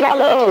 selalu.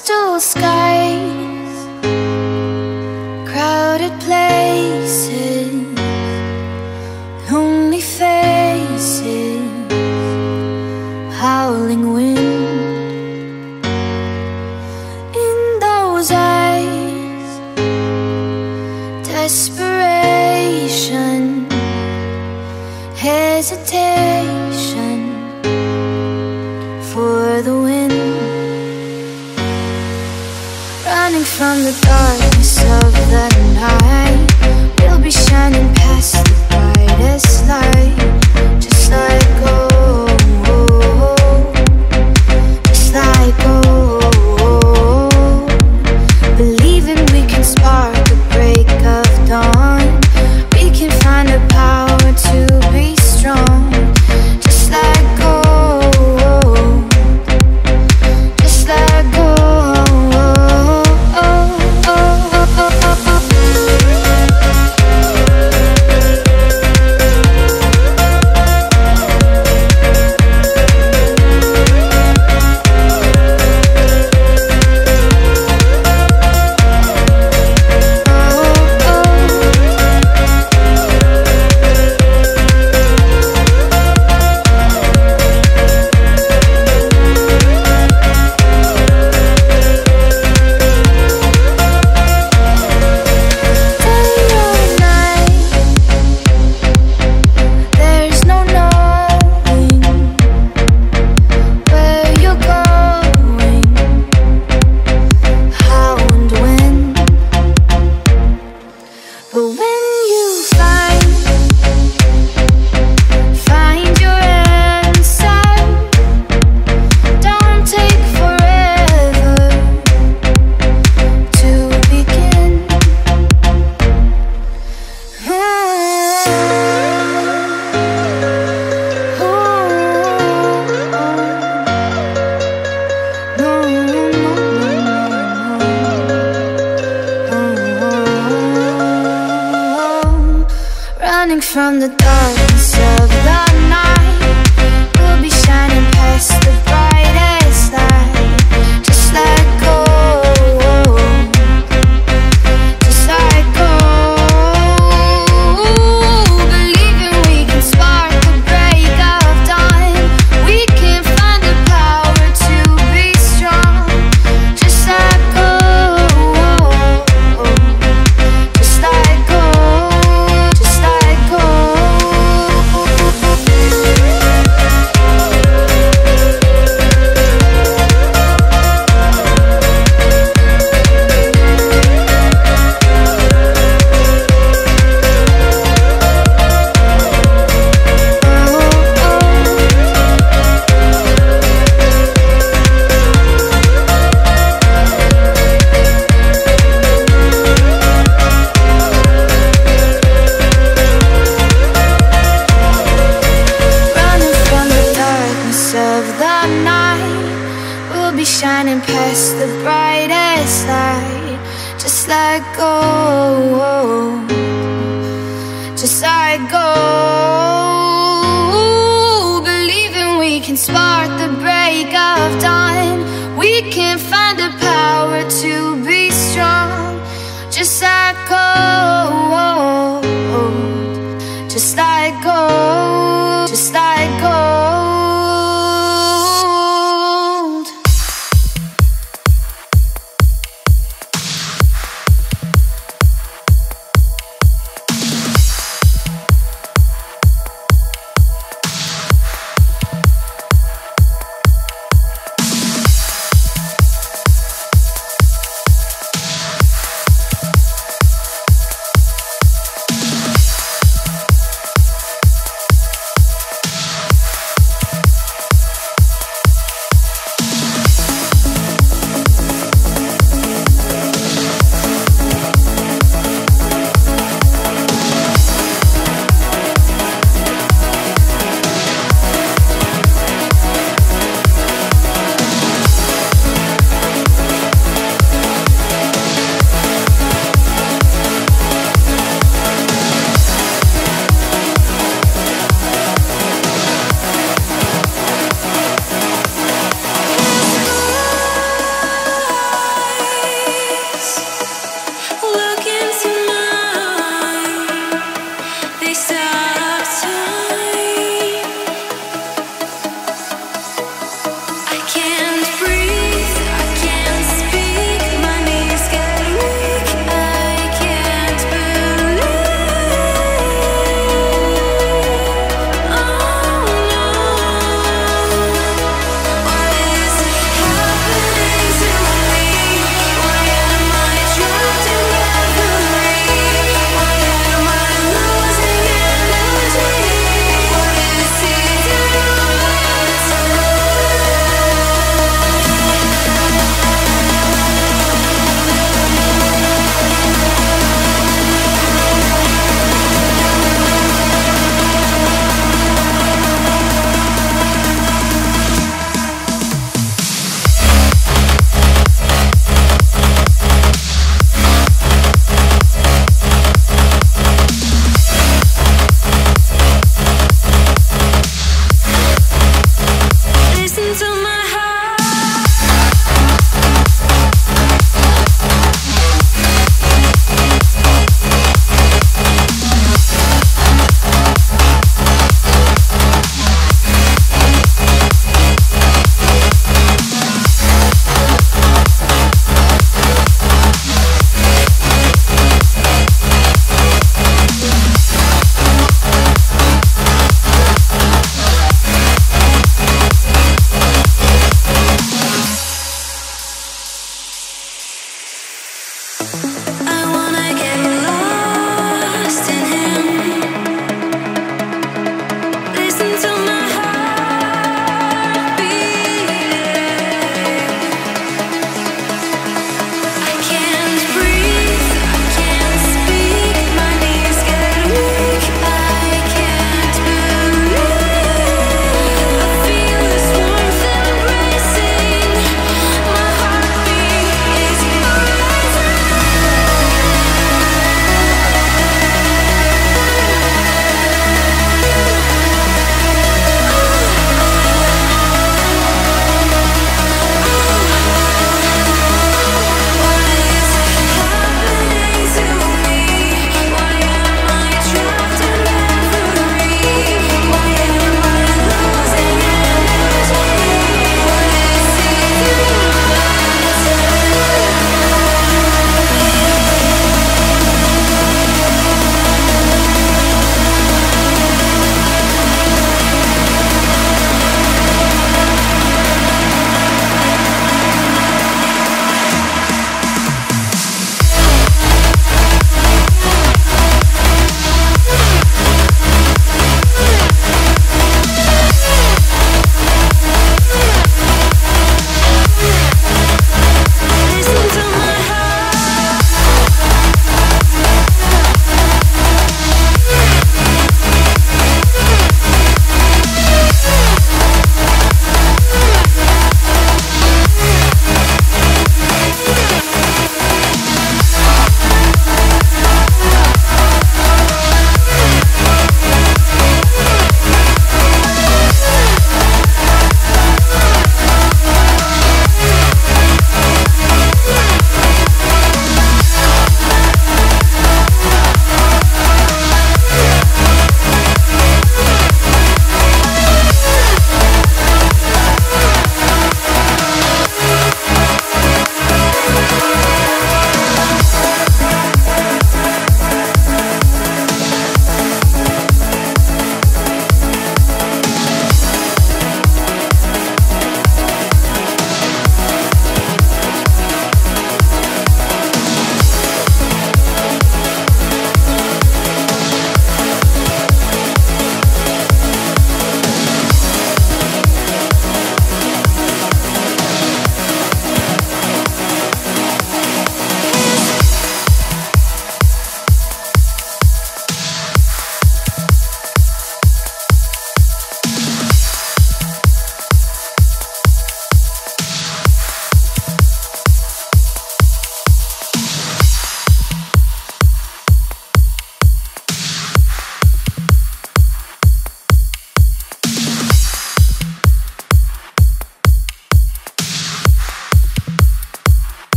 crystal skies, crowded places. The darkness